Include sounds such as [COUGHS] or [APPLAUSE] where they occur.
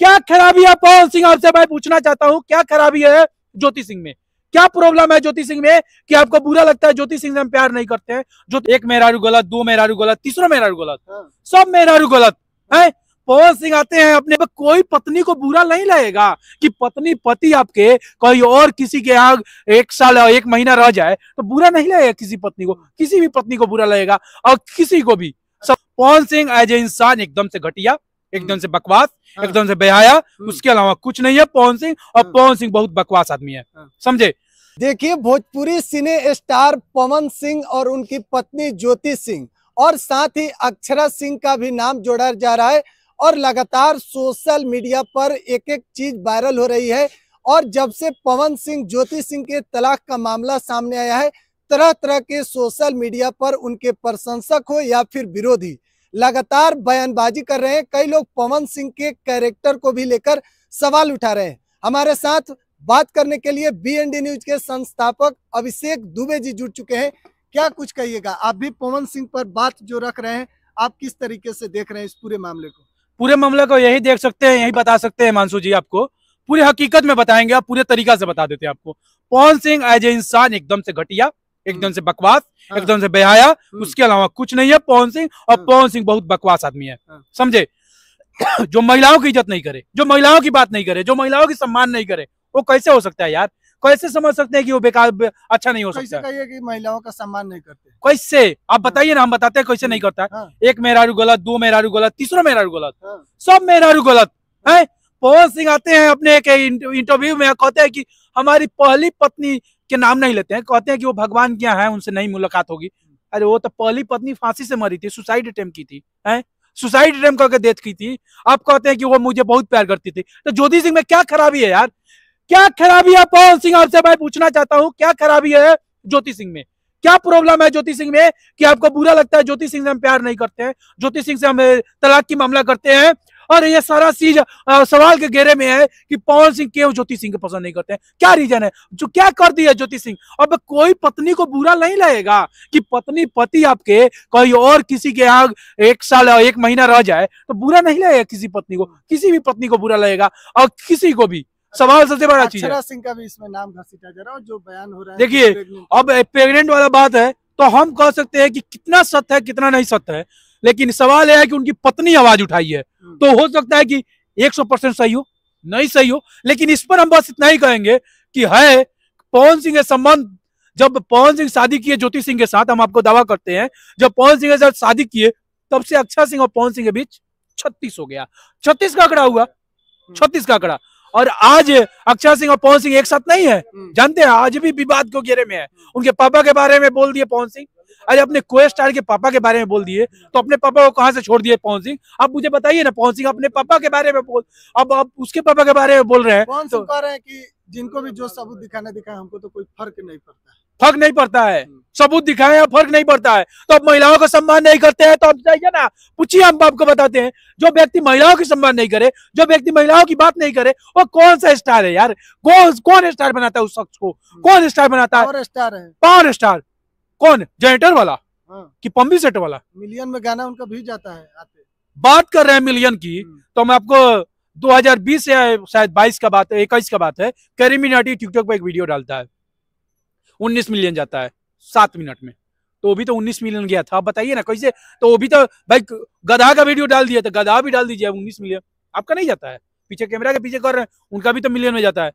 क्या खराबी है? पवन सिंह आपसे मैं पूछना चाहता हूँ क्या खराबी है ज्योति सिंह में? क्या प्रॉब्लम है ज्योति सिंह में कि आपको बुरा लगता है? ज्योति सिंह से हम प्यार नहीं करते हैं। जो एक मेहरारू गलत दो मेहरारू गलत तीसरा मेहरारू गलत हाँ। सब मेहरारू गलत है? पवन सिंह आते हैं अपने पे कोई पत्नी को बुरा नहीं लगेगा कि पत्नी पति आपके कोई और किसी के यहाँ एक साल एक महीना रह जाए तो बुरा नहीं लगेगा किसी पत्नी को किसी भी पत्नी को बुरा लगेगा और किसी को भी। सब पवन सिंह एज ए इंसान एकदम से घटिया एकदम से बकवास हाँ। एकदम से बेहाया हम्म। उसके अलावा कुछ नहीं है पवन सिंह और हाँ। पवन सिंह बहुत बकवास आदमी है हाँ। समझे देखिए भोजपुरी सिने स्टार पवन सिंह और उनकी पत्नी ज्योति सिंह और साथ ही अक्षरा सिंह का भी नाम जोड़ा जा रहा है और लगातार सोशल मीडिया पर एक एक चीज़ वायरल हो रही है और जब से पवन सिंह ज्योति सिंह के तलाक का मामला सामने आया है तरह तरह के सोशल मीडिया पर उनके प्रशंसक हो या फिर विरोधी लगातार बयानबाजी कर रहे हैं। कई लोग पवन सिंह के कैरेक्टर को भी लेकर सवाल उठा रहे हैं। हमारे साथ बात करने के लिए बीएनडी न्यूज़ के संस्थापक अभिषेक दुबे जी जुड़ चुके हैं। क्या कुछ कहिएगा? आप भी पवन सिंह पर बात जो रख रहे हैं, आप किस तरीके से देख रहे हैं इस पूरे मामले को? पूरे मामले को यही देख सकते हैं, यही बता सकते हैं मानसू जी आपको। पूरी हकीकत में बताएँगे, आप पूरे तरीका से बता देते हैं आपको। पवन सिंह एज ए इंसान एकदम से घटिया एकदम से बकवास हाँ। एकदम से बेहाया हम्म। उसके अलावा कुछ नहीं है पवन सिंह और हाँ। पवन सिंह बहुत बकवास आदमी है हाँ। समझे? [COUGHS] जो महिलाओं की इज़्ज़त नहीं करे जो महिलाओं की बात नहीं करे जो महिलाओं की सम्मान नहीं करे वो कैसे हो सकता है यार? कैसे समझ सकते हैं कि वो बेकार बे- अच्छा नहीं हो सकता? कहिए कि महिलाओं का सम्मान नहीं करते? कैसे? आप बताइए ना हम बताते हैं कैसे नहीं करता। हाँ, एक मेहरारू गलत दो मेहरारू गलत तीसरा मेहरारू गलत हाँ, सब मेहरारू गलत है? पवन सिंह आते हैं अपने एक इंटरव्यू में कहते हैं कि हमारी पहली पत्नी के नाम नहीं लेते हैं, कहते हैं कि वो भगवान क्या है, उनसे नहीं मुलाकात होगी। अरे, वो तो पहली पत्नी फांसी से मरी थी सुसाइड अटेम्प की थी, है? सुसाइड अटेम्प करके डेथ की थी। आप कहते हैं कि वो मुझे बहुत प्यार करती थी। तो ज्योति सिंह में क्या खराबी है यार? क्या खराबी है? पवन सिंह आपसे मैं पूछना चाहता हूँ, क्या खराबी है ज्योति सिंह में? क्या प्रॉब्लम है ज्योति सिंह में कि आपको बुरा लगता है? ज्योति सिंह से हम प्यार नहीं करते हैं, ज्योति सिंह से हम, तलाक की मामला करते हैं और ये सारा चीज़ सवाल के घेरे में है कि पवन सिंह क्यों ज्योति सिंह को पसंद नहीं करते हैं। क्या रीजन है? जो क्या कर दिया ज्योति सिंह? अब कोई पत्नी को बुरा नहीं लगेगा कि पत्नी पति आपके कोई और किसी के यहाँ एक साल एक महीना रह जाए तो बुरा नहीं लगेगा किसी पत्नी को? किसी भी पत्नी को बुरा लगेगा और किसी को भी। सवाल सबसे बड़ा चीज़ है। सिंह का भी इसमें नाम घसीटा जा रहा है जो बयान हो रहा है देखिए, अब प्रेग्नेंट वाला बात है तो हम कह सकते हैं कि कितना सत्य है कितना नहीं सत्य है। लेकिन सवाल यह है कि उनकी पत्नी आवाज़ उठाई है। हम्म। तो हो सकता है कि 100 परसेंट सही हो नहीं सही हो लेकिन इस पर हम बस इतना ही कहेंगे कि है पवन सिंह के संबंध जब पवन सिंह शादी किए ज्योति सिंह के साथ हम आपको दावा करते हैं जब पवन सिंह के साथ शादी किए तब से अक्षरा सिंह और पवन सिंह के बीच छत्तीस हो गया। छत्तीस का आंकड़ा हुआ छत्तीस का आंकड़ा। और आज अक्षय सिंह और पवन सिंह एक साथ नहीं है। हम्म। जानते हैं आज भी विवाद को घेरे में है। उनके पापा के बारे में बोल दिए पवन सिंह। अरे अपने को स्टार के पापा के बारे में बोल दिए। तो अपने पापा को कहाँ से छोड़ दिए पवन सिंह? आप मुझे बताइए ना पवन सिंह अपने पापा के बारे में बोल अब आप उसके पापा के बारे में बोल रहे हैं तो- कह रहे हैं कि जिनको भी जो सबूत दिखाना दिखाए हमको तो कोई फ़र्क नहीं पड़ता है। फ़र्क नहीं पड़ता है। हम्म। सबूत दिखाए या फ़र्क नहीं पड़ता है। तो अब महिलाओं का सम्मान नहीं करते हैं तो अब जाइए ना पूछिए हम आपको बताते हैं जो व्यक्ति महिलाओं की सम्मान नहीं करे जो व्यक्ति महिलाओं की बात नहीं करे वो कौन सा स्टार है यार? कौन कौन स्टार बनाता है उस शख्स को? कौन स्टार बनाता है? स्टार है। Power star. कौन? जनरेटर वाला? कि पंपी सेट वाला? मिलियन में गाना उनका भी जाता है बात कर रहे हैं मिलियन की हम्म। तो मैं आपको 2020 या शायद 22 का बात है 21 का बात है करीम मिनाटी टिकटॉक पर एक वीडियो डालता है। 19 मिलियन जाता है, सात मिनट में। तो वो भी तो 19 मिलियन गया था बताइए ना, कैसे? तो वो भी तो भाई, गधा का वीडियो डाल दिया तो गधा भी डाल दीजिए 19 मिलियन आपका नहीं जाता है? पीछे कैमरा के पीछे कर रहे हैं, उनका भी तो मिलियन में जाता है।